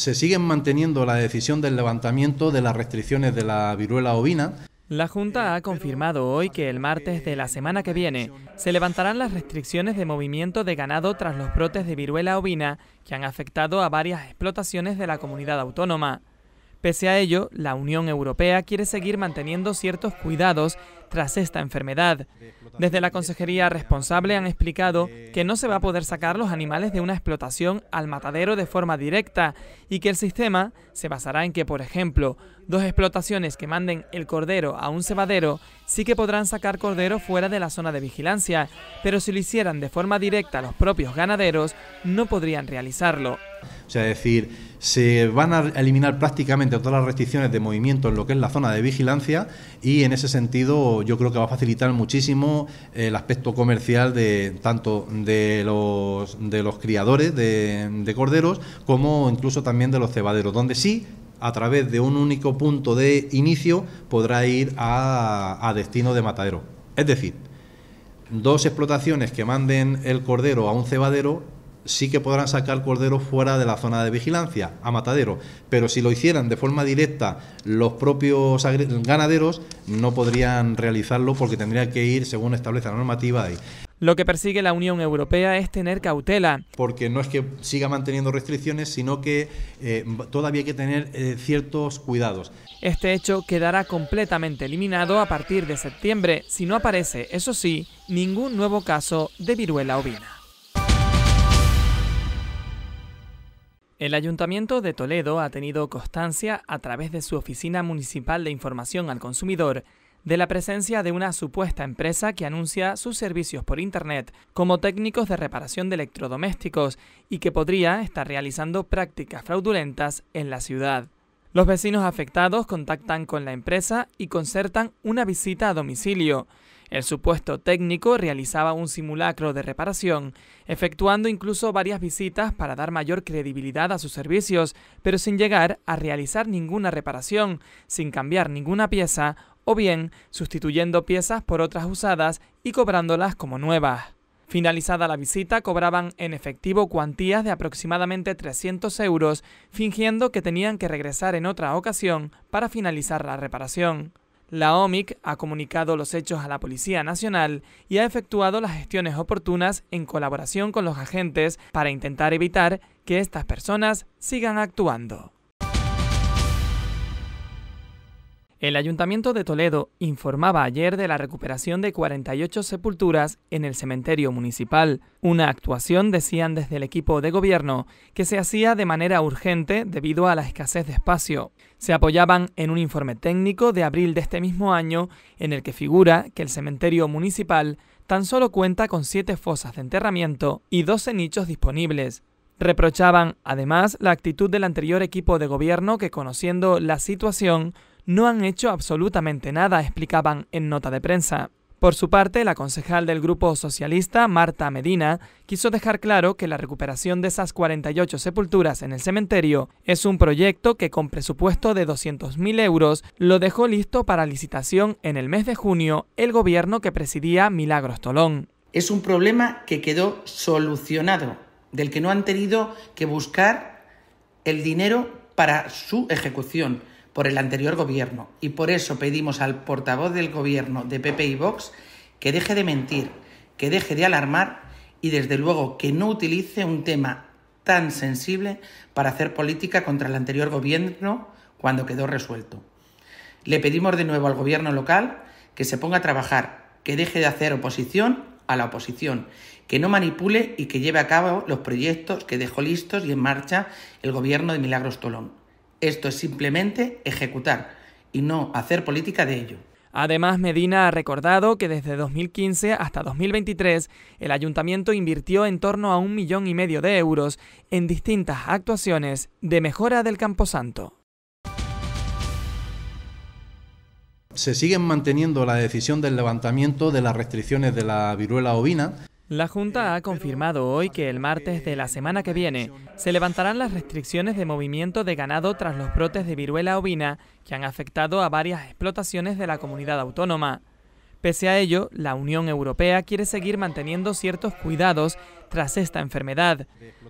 Se siguen manteniendo la decisión del levantamiento de las restricciones de la viruela ovina. La Junta ha confirmado hoy que el martes de la semana que viene se levantarán las restricciones de movimiento de ganado tras los brotes de viruela ovina que han afectado a varias explotaciones de la comunidad autónoma. Pese a ello, la Unión Europea quiere seguir manteniendo ciertos cuidados tras esta enfermedad. Desde la consejería responsable han explicado que no se va a poder sacar los animales de una explotación al matadero de forma directa y que el sistema se basará en que, por ejemplo, dos explotaciones que manden el cordero a un cebadero sí que podrán sacar cordero fuera de la zona de vigilancia, pero si lo hicieran de forma directa los propios ganaderos, no podrían realizarlo. O sea, es decir, se van a eliminar prácticamente todas las restricciones de movimiento en lo que es la zona de vigilancia y en ese sentido yo creo que va a facilitar muchísimo el aspecto comercial de tanto de los, de los criadores de, corderos como incluso también de los cebaderos, donde sí a través de un único punto de inicio podrá ir a, a, destino de matadero. Es decir, dos explotaciones que manden el cordero a un cebadero sí que podrán sacar cordero fuera de la zona de vigilancia, a matadero, pero si lo hicieran de forma directa los propios ganaderos, no podrían realizarlo porque tendrían que ir según establece la normativa ahí. Lo que persigue la Unión Europea es tener cautela. Porque no es que siga manteniendo restricciones, sino que eh, todavía hay que tener eh, ciertos cuidados. Este hecho quedará completamente eliminado a partir de septiembre, si no aparece, eso sí, ningún nuevo caso de viruela ovina. El Ayuntamiento de Toledo ha tenido constancia, a través de su Oficina Municipal de Información al Consumidor, de la presencia de una supuesta empresa que anuncia sus servicios por Internet como técnicos de reparación de electrodomésticos y que podría estar realizando prácticas fraudulentas en la ciudad. Los vecinos afectados contactan con la empresa y concertan una visita a domicilio. El supuesto técnico realizaba un simulacro de reparación, efectuando incluso varias visitas para dar mayor credibilidad a sus servicios, pero sin llegar a realizar ninguna reparación, sin cambiar ninguna pieza o bien sustituyendo piezas por otras usadas y cobrándolas como nuevas. Finalizada la visita, cobraban en efectivo cuantías de aproximadamente 300 euros, fingiendo que tenían que regresar en otra ocasión para finalizar la reparación. La OMIC ha comunicado los hechos a la Policía Nacional y ha efectuado las gestiones oportunas en colaboración con los agentes para intentar evitar que estas personas sigan actuando. El Ayuntamiento de Toledo informaba ayer de la recuperación de 48 sepulturas en el cementerio municipal, una actuación, decían desde el equipo de gobierno, que se hacía de manera urgente debido a la escasez de espacio. Se apoyaban en un informe técnico de abril de este mismo año en el que figura que el cementerio municipal tan solo cuenta con siete fosas de enterramiento y 12 nichos disponibles, Reprochaban, además, la actitud del anterior equipo de gobierno que, conociendo la situación, no han hecho absolutamente nada, explicaban en nota de prensa. Por su parte, la concejal del Grupo Socialista, Marta Medina, quiso dejar claro que la recuperación de esas 48 sepulturas en el cementerio es un proyecto que con presupuesto de 200.000 euros lo dejó listo para licitación en el mes de junio el gobierno que presidía Milagros Tolón. Es un problema que quedó solucionado, del que no han tenido que buscar el dinero para su ejecución por el anterior gobierno y por eso pedimos al portavoz del gobierno de PP y Vox que deje de mentir, que deje de alarmar y desde luego que no utilice un tema tan sensible para hacer política contra el anterior gobierno cuando quedó resuelto. Le pedimos de nuevo al gobierno local que se ponga a trabajar, que deje de hacer oposición a la oposición, que no manipule y que lleve a cabo los proyectos que dejó listos y en marcha el gobierno de Milagros Tolón. Esto es simplemente ejecutar y no hacer política de ello. Además, Medina ha recordado que desde 2015 hasta 2023 el ayuntamiento invirtió en torno a un millón y medio de euros en distintas actuaciones de mejora del Camposanto. Se siguen manteniendo la decisión del levantamiento de las restricciones de la viruela ovina la Junta ha confirmado hoy que el martes de la semana que viene se levantarán las restricciones de movimiento de ganado tras los brotes de viruela ovina que han afectado a varias explotaciones de la comunidad autónoma. Pese a ello, la Unión Europea quiere seguir manteniendo ciertos cuidados tras esta enfermedad.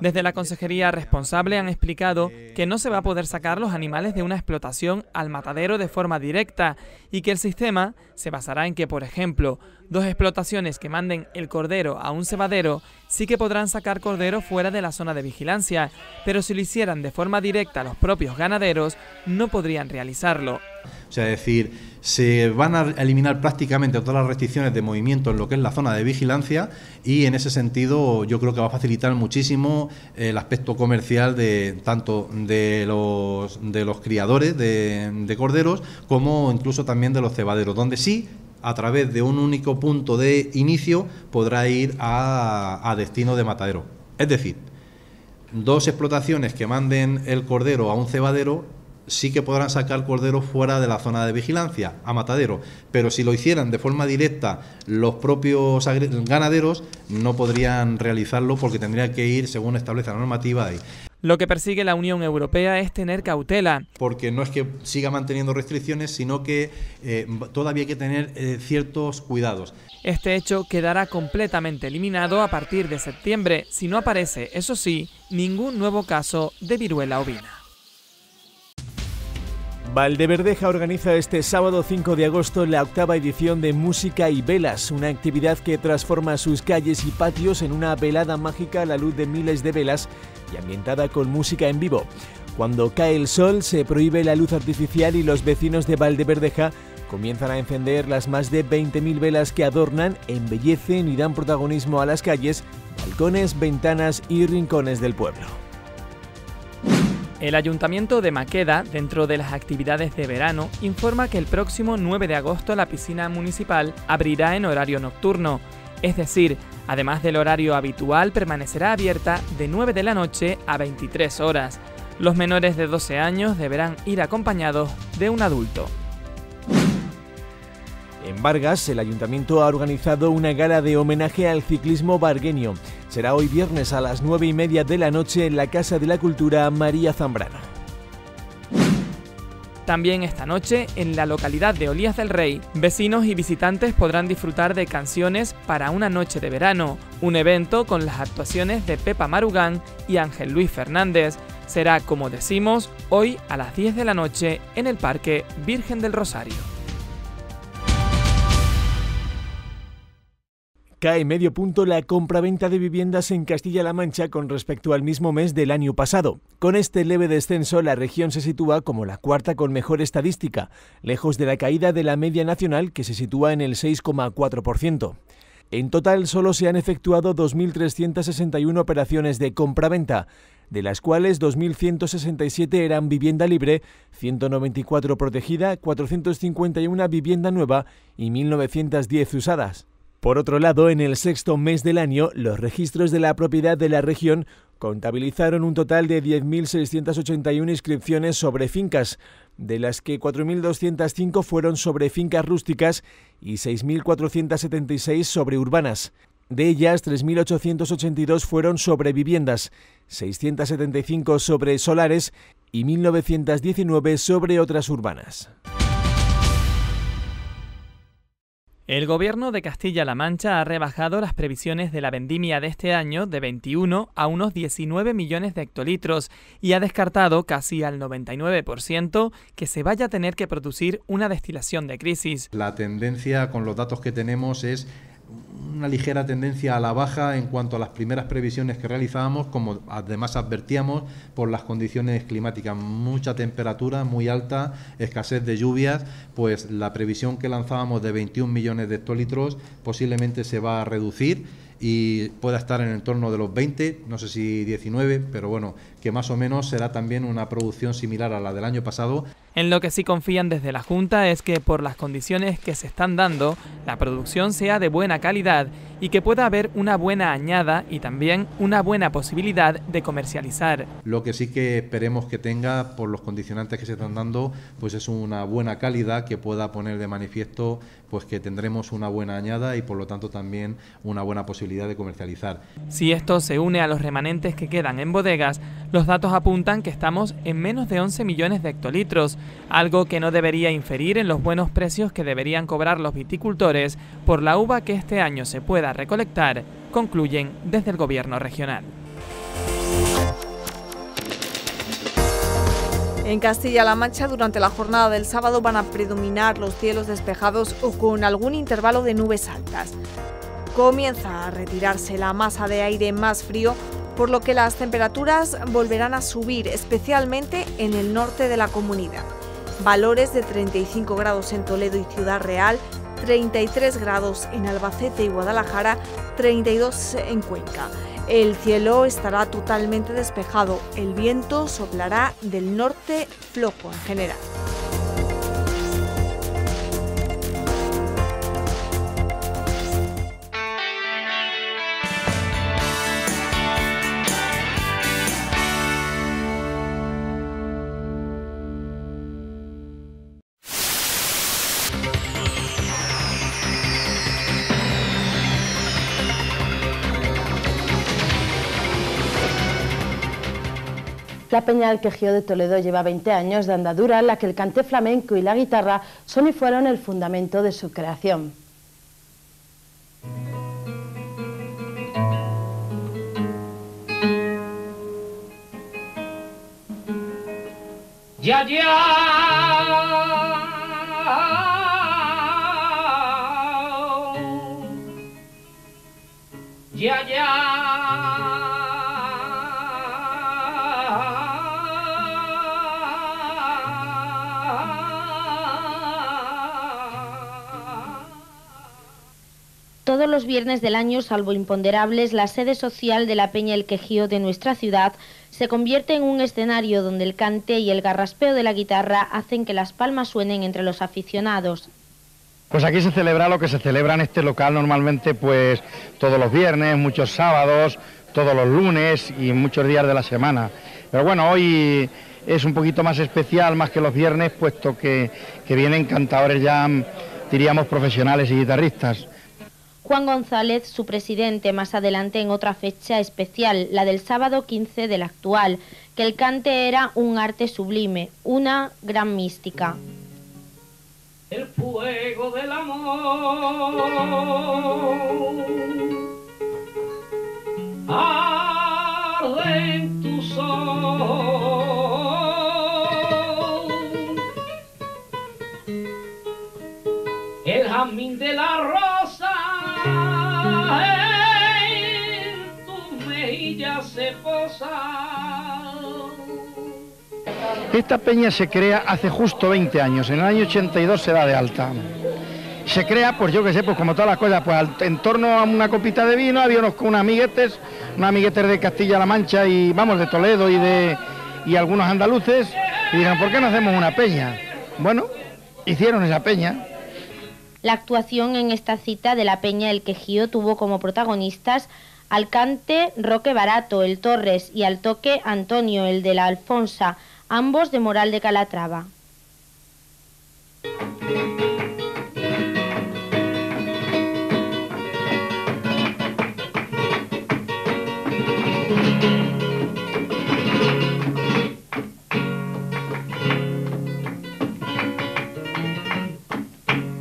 Desde la consejería responsable han explicado que no se va a poder sacar los animales de una explotación al matadero de forma directa y que el sistema se basará en que, por ejemplo, dos explotaciones que manden el cordero a un cebadero sí que podrán sacar cordero fuera de la zona de vigilancia, pero si lo hicieran de forma directa los propios ganaderos, no podrían realizarlo. O sea, es decir, se van a eliminar prácticamente todas las restricciones de movimiento en lo que es la zona de vigilancia y en ese sentido yo creo que va a facilitar muchísimo el aspecto comercial de tanto de los, de los criadores de, corderos como incluso también de los cebaderos, donde sí a través de un único punto de inicio podrá ir a, a, destino de matadero. Es decir, dos explotaciones que manden el cordero a un cebadero sí que podrán sacar cordero fuera de la zona de vigilancia, a matadero, pero si lo hicieran de forma directa los propios ganaderos, no podrían realizarlo porque tendrían que ir según establece la normativa ahí. Lo que persigue la Unión Europea es tener cautela. Porque no es que siga manteniendo restricciones, sino que eh, todavía hay que tener eh, ciertos cuidados. Este hecho quedará completamente eliminado a partir de septiembre, si no aparece, eso sí, ningún nuevo caso de viruela ovina. Valdeverdeja organiza este sábado 5 de agosto la octava edición de Música y Velas, una actividad que transforma sus calles y patios en una velada mágica a la luz de miles de velas y ambientada con música en vivo. Cuando cae el sol se prohíbe la luz artificial y los vecinos de Valdeverdeja comienzan a encender las más de 20.000 velas que adornan, embellecen y dan protagonismo a las calles, balcones, ventanas y rincones del pueblo. El Ayuntamiento de Maqueda, dentro de las actividades de verano, informa que el próximo 9 de agosto la piscina municipal abrirá en horario nocturno, es decir, además del horario habitual, permanecerá abierta de 9 de la noche a 23 horas. Los menores de 12 años deberán ir acompañados de un adulto. En Vargas, el ayuntamiento ha organizado una gala de homenaje al ciclismo bargueño. Será hoy viernes a las 9 y media de la noche en la Casa de la Cultura María Zambrano. También esta noche, en la localidad de Olías del Rey, vecinos y visitantes podrán disfrutar de canciones para una noche de verano, un evento con las actuaciones de Pepa Marugán y Ángel Luis Fernández. Será, como decimos, hoy a las 10 de la noche en el Parque Virgen del Rosario. Cae medio punto la compra-venta de viviendas en Castilla-La Mancha con respecto al mismo mes del año pasado. Con este leve descenso, la región se sitúa como la cuarta con mejor estadística, lejos de la caída de la media nacional que se sitúa en el 6,4%. En total, solo se han efectuado 2.361 operaciones de compra-venta, de las cuales 2.167 eran vivienda libre, 194 protegida, 451 vivienda nueva y 1.910 usadas. Por otro lado, en el sexto mes del año, los registros de la propiedad de la región contabilizaron un total de 10.681 inscripciones sobre fincas, de las que 4.205 fueron sobre fincas rústicas y 6.476 sobre urbanas. De ellas, 3.882 fueron sobre viviendas, 675 sobre solares y 1.919 sobre otras urbanas. El gobierno de Castilla-La Mancha ha rebajado las previsiones de la vendimia de este año de 21 a unos 19 millones de hectolitros y ha descartado casi al 99% que se vaya a tener que producir una destilación de crisis. La tendencia con los datos que tenemos es una ligera tendencia a la baja en cuanto a las primeras previsiones que realizábamos, como además advertíamos por las condiciones climáticas, mucha temperatura muy alta, escasez de lluvias, pues la previsión que lanzábamos de 21 millones de hectolitros posiblemente se va a reducir y pueda estar en el torno de los 20, no sé si 19, pero bueno, que más o menos será también una producción similar a la del año pasado. En lo que sí confían desde la Junta es que por las condiciones que se están dando, la producción sea de buena calidad y que pueda haber una buena añada y también una buena posibilidad de comercializar. Lo que sí que esperemos que tenga, por los condicionantes que se están dando, pues es una buena calidad que pueda poner de manifiesto pues que tendremos una buena añada y por lo tanto también una buena posibilidad posibilidad de comercializar. Si esto se une a los remanentes que quedan en bodegas, los datos apuntan que estamos en menos de 11 millones de hectolitros, algo que no debería inferir en los buenos precios que deberían cobrar los viticultores por la uva que este año se pueda recolectar, concluyen desde el gobierno regional. En Castilla-La Mancha, durante la jornada del sábado van a predominar los cielos despejados o con algún intervalo de nubes altas. Comienza a retirarse la masa de aire más frío, por lo que las temperaturas volverán a subir, especialmente en el norte de la comunidad. Valores de 35 grados en Toledo y Ciudad Real, 33 grados en Albacete y Guadalajara, 32 en Cuenca. El cielo estará totalmente despejado, el viento soplará del norte flojo en general. La Peña del Quejío de Toledo lleva 20 años de andadura en la que el cante flamenco y la guitarra son y fueron el fundamento de su creación. Ya, ya. Ya, ya. Todos los viernes del año, salvo imponderables, la sede social de la Peña El Quejío de nuestra ciudad se convierte en un escenario donde el cante y el garraspeo de la guitarra hacen que las palmas suenen entre los aficionados. Pues aquí se celebra lo que se celebra en este local normalmente pues todos los viernes, muchos sábados, todos los lunes y muchos días de la semana. Pero bueno, hoy es un poquito más especial, más que los viernes, puesto que, que vienen cantadores ya, diríamos, profesionales y guitarristas. Juan González, su presidente, más adelante en otra fecha especial, la del sábado 15 del actual, que el cante era un arte sublime, una gran mística. El fuego del amor arde en tu sol. El jazmín de la Esta peña se crea hace justo 20 años, en el año 82 se da de alta. Se crea, pues yo que sé, pues como todas las cosas, pues en torno a una copita de vino, había unos, unos amiguetes, unos amiguetes de Castilla-La Mancha y vamos, de Toledo y de y algunos andaluces, y dijeron, ¿por qué no hacemos una peña? Bueno, hicieron esa peña. La actuación en esta cita de la Peña El Quejío tuvo como protagonistas al cante Roque Barato, el Torres, y al toque Antonio, el de la Alfonsa, ambos de Moral de Calatrava.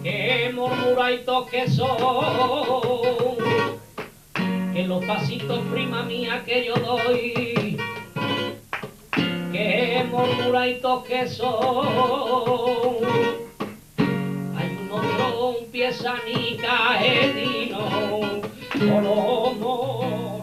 que murmuraitos que son, que los pasitos prima mía que yo doy, que murmuraitos que son, hay un otro un piezanica edino, colomo.